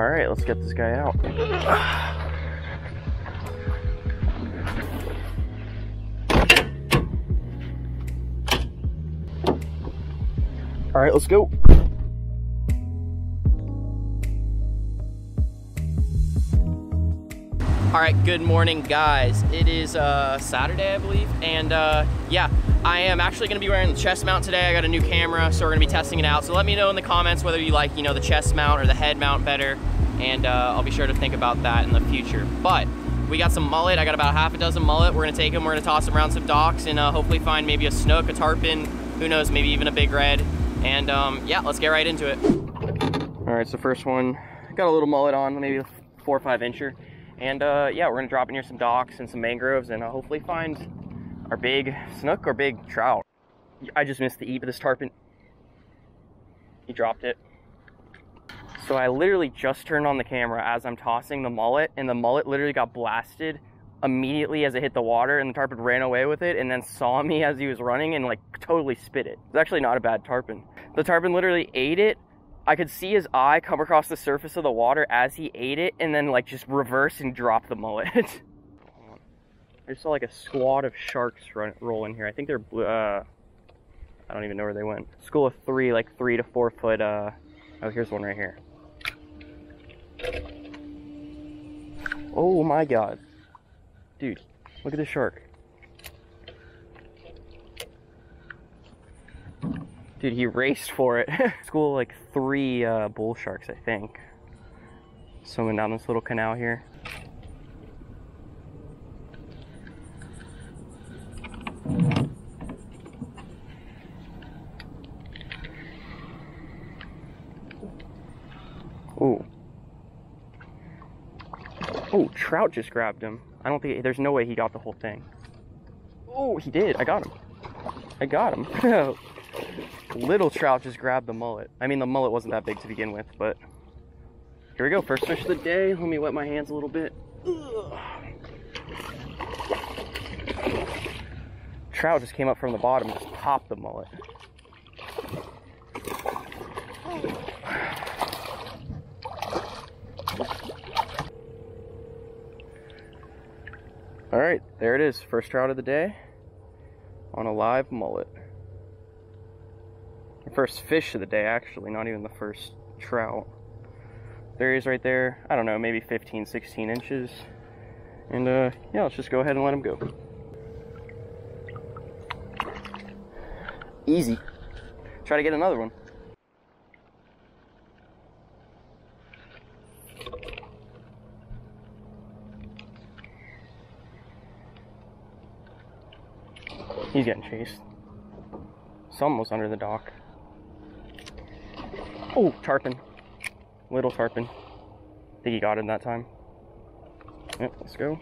All right, let's get this guy out. All right, let's go. All right, good morning, guys. It is uh, Saturday, I believe, and uh, yeah, I am actually gonna be wearing the chest mount today. I got a new camera, so we're gonna be testing it out. So let me know in the comments whether you like, you know, the chest mount or the head mount better, and uh, I'll be sure to think about that in the future. But we got some mullet. I got about half a dozen mullet. We're gonna take them, we're gonna toss them around some docks, and uh, hopefully find maybe a snook, a tarpon, who knows, maybe even a big red. And um, yeah, let's get right into it. All right, so first one, got a little mullet on, maybe four or five incher. And uh, yeah, we're gonna drop in here some docks and some mangroves and uh, hopefully find our big snook or big trout. I just missed the eat of this tarpon. He dropped it. So I literally just turned on the camera as I'm tossing the mullet and the mullet literally got blasted immediately as it hit the water and the tarpon ran away with it and then saw me as he was running and like totally spit it. It's actually not a bad tarpon. The tarpon literally ate it I could see his eye come across the surface of the water as he ate it and then like just reverse and drop the mullet. I just saw like a squad of sharks run, roll in here. I think they're uh, I don't even know where they went. School of three, like three to four foot, uh, oh, here's one right here. Oh my God. Dude, look at this shark. Dude, he raced for it. School like three uh, bull sharks, I think. Swimming down this little canal here. Ooh. Oh, trout just grabbed him. I don't think, there's no way he got the whole thing. Oh, he did. I got him. I got him. Little trout just grabbed the mullet. I mean, the mullet wasn't that big to begin with, but here we go. First fish of the day. Let me wet my hands a little bit. Ugh. Trout just came up from the bottom and just popped the mullet. All right, there it is. First trout of the day on a live mullet. The first fish of the day, actually, not even the first trout. There he is right there. I don't know, maybe 15, 16 inches. And uh, yeah, let's just go ahead and let him go. Easy. Try to get another one. He's getting chased. Some was under the dock. Oh, tarpon. Little tarpon. I think he got him that time. Yep, let's go.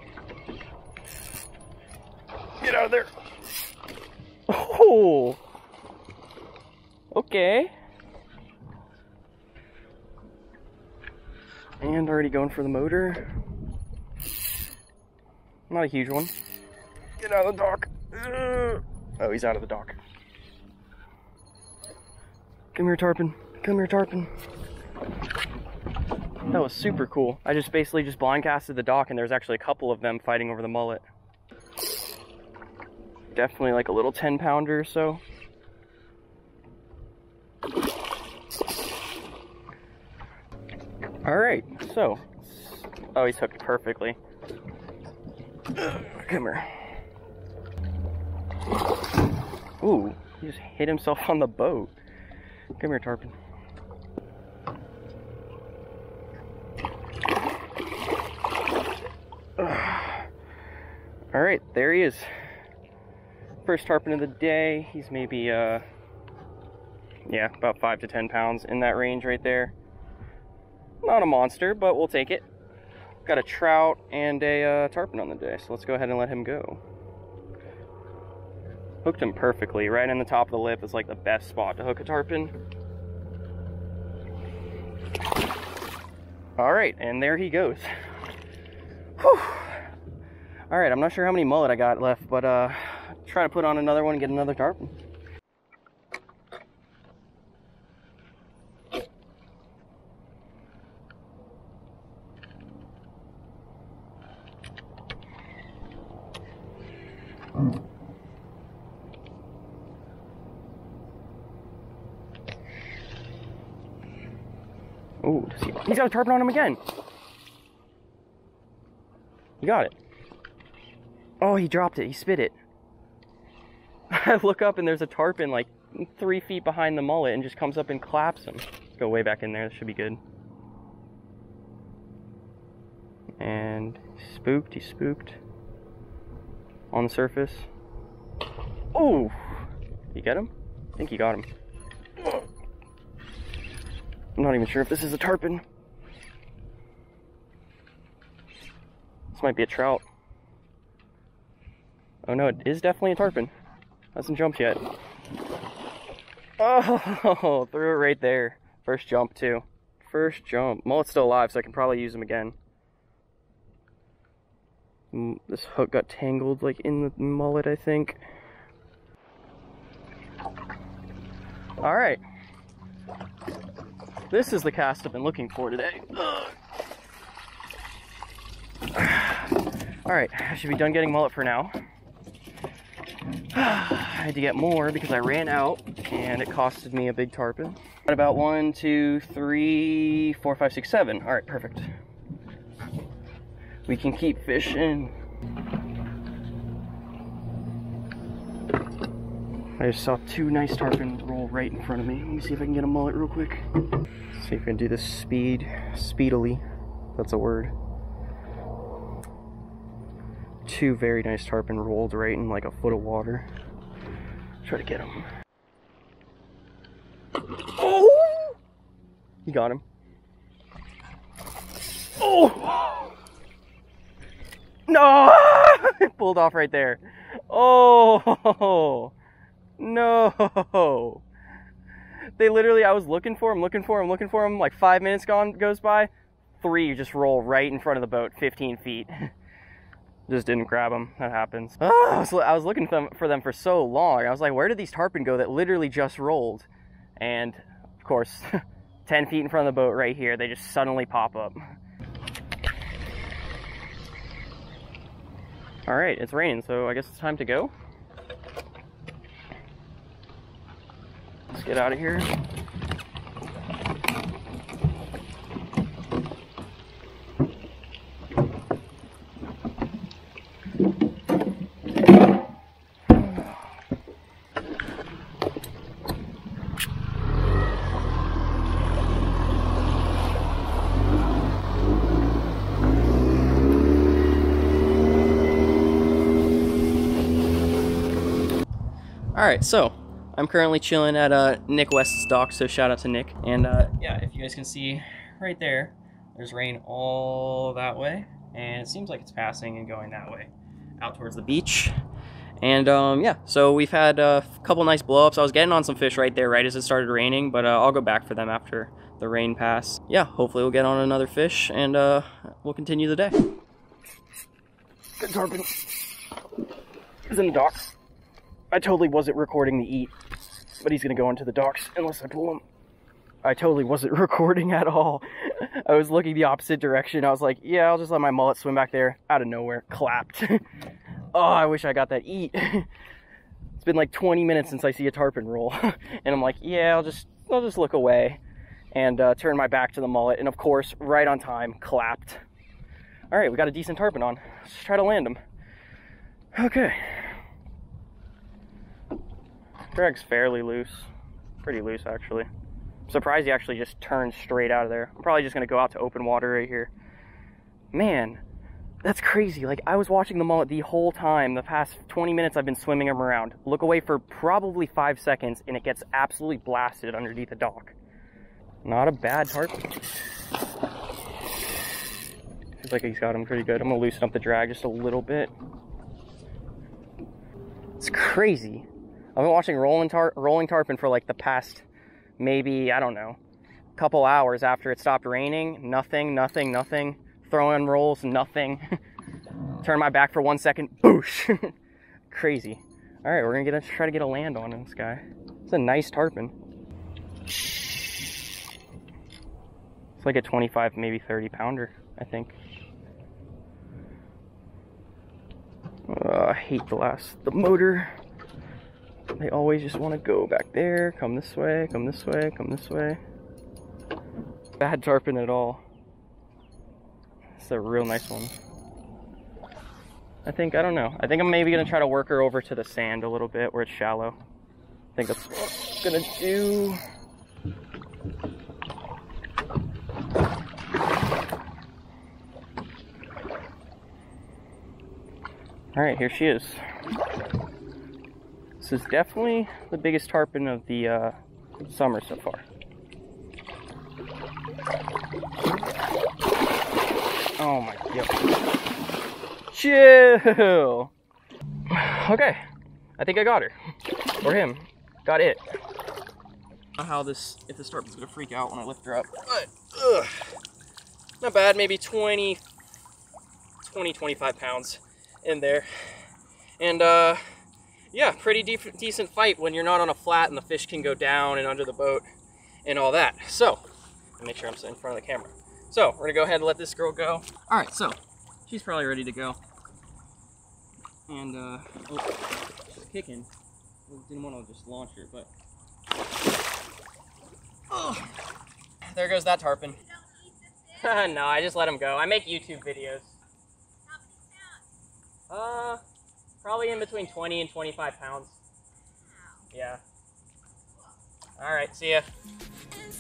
Get out of there. Oh. Okay. And already going for the motor. Not a huge one. Get out of the dock. Oh, he's out of the dock. Come here, tarpon. Come here, tarpon. That was super cool. I just basically just blind casted the dock and there's actually a couple of them fighting over the mullet. Definitely like a little 10 pounder or so. All right, so, oh, he's hooked perfectly. Come here. Ooh, he just hit himself on the boat. Come here, tarpon. All right, there he is. First tarpon of the day. He's maybe, uh, yeah, about five to 10 pounds in that range right there. Not a monster, but we'll take it. Got a trout and a uh, tarpon on the day, so let's go ahead and let him go. Hooked him perfectly. Right in the top of the lip is like the best spot to hook a tarpon. All right, and there he goes. Whew. All right, I'm not sure how many mullet I got left, but uh, try to put on another one and get another tarpon. Oh, he, he's got a tarpon on him again. You got it. Oh, he dropped it. He spit it. I look up and there's a tarpon like three feet behind the mullet and just comes up and claps him. Let's Go way back in there. This should be good. And spooked. He spooked. On the surface. Oh! You get him? I think you got him. I'm not even sure if this is a tarpon. This might be a trout. Oh no, it is definitely a tarpon. Hasn't jumped yet. Oh, threw it right there. First jump too. First jump. Mullet's still alive, so I can probably use him again. Mm, this hook got tangled like in the mullet, I think. All right. This is the cast I've been looking for today. All right, I should be done getting mullet for now. I had to get more because I ran out and it costed me a big tarpon. Got about one, two, three, four, five, six, seven. All right, perfect. We can keep fishing. I just saw two nice tarpon roll right in front of me. Let me see if I can get a mullet real quick. See if I can do this speed, speedily. That's a word. Two very nice tarpon rolled right in like a foot of water. Try to get them. Oh! You got him. Oh! No! it pulled off right there. Oh! No! They literally, I was looking for him, looking for him, looking for him. Like five minutes gone goes by, three just roll right in front of the boat, 15 feet. just didn't grab them. That happens. Oh, I, was, I was looking for them, for them for so long. I was like, where did these tarpon go that literally just rolled? And of course, 10 feet in front of the boat right here, they just suddenly pop up. All right, it's raining, so I guess it's time to go. Let's get out of here. All right, so I'm currently chilling at uh, Nick West's dock, so shout out to Nick. And uh, yeah, if you guys can see right there, there's rain all that way, and it seems like it's passing and going that way, out towards the beach. And um, yeah, so we've had a couple nice blowups. I was getting on some fish right there right as it started raining, but uh, I'll go back for them after the rain pass. Yeah, hopefully we'll get on another fish, and uh, we'll continue the day. Good tarpon. He's in the dock. I totally wasn't recording the eat, but he's gonna go into the docks unless I pull him. I totally wasn't recording at all. I was looking the opposite direction. I was like, yeah, I'll just let my mullet swim back there. Out of nowhere, clapped. oh, I wish I got that eat. it's been like 20 minutes since I see a tarpon roll. and I'm like, yeah, I'll just, I'll just look away and uh, turn my back to the mullet. And of course, right on time, clapped. All right, we got a decent tarpon on. Let's try to land him. Okay. Drag's fairly loose. Pretty loose, actually. I'm surprised he actually just turned straight out of there. I'm probably just going to go out to open water right here. Man, that's crazy. Like, I was watching the mullet the whole time. The past 20 minutes I've been swimming him around. Look away for probably five seconds, and it gets absolutely blasted underneath the dock. Not a bad tarpon. Feels like he's got him pretty good. I'm to loosen up the drag just a little bit. It's crazy. I've been watching Rolling, tar Rolling Tarpon for like the past maybe, I don't know, couple hours after it stopped raining. Nothing, nothing, nothing. Throwing rolls, nothing. Turn my back for one second, boosh. Crazy. All right, we're gonna get a, try to get a land on this guy. It's a nice tarpon. It's like a 25, maybe 30 pounder, I think. Uh, I hate the last, the motor. They always just want to go back there, come this way, come this way, come this way. Bad tarpon at all. It's a real nice one. I think, I don't know. I think I'm maybe gonna try to work her over to the sand a little bit where it's shallow. I think that's what I'm gonna do. All right, here she is. This is definitely the biggest tarpon of the uh, summer so far. Oh my god. Chill! Okay, I think I got her. Or him. Got it. How this, if this tarpon's gonna freak out when I lift her up. But, ugh. Not bad, maybe 20, 20, 25 pounds in there. And uh, yeah, pretty de decent fight when you're not on a flat and the fish can go down and under the boat and all that. So, make sure I'm in front of the camera. So, we're gonna go ahead and let this girl go. All right, so she's probably ready to go. And uh, oh, she's kicking. Didn't want to just launch her, but oh, there goes that tarpon. no, I just let him go. I make YouTube videos. Uh, probably in between 20 and 25 pounds. Yeah. All right, see ya.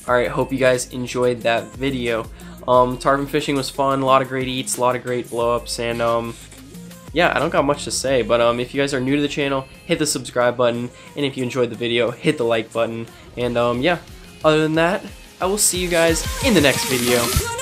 All right, hope you guys enjoyed that video. Um, tarpon fishing was fun, a lot of great eats, a lot of great blowups, and um, yeah, I don't got much to say, but um, if you guys are new to the channel, hit the subscribe button, and if you enjoyed the video, hit the like button, and um, yeah, other than that, I will see you guys in the next video.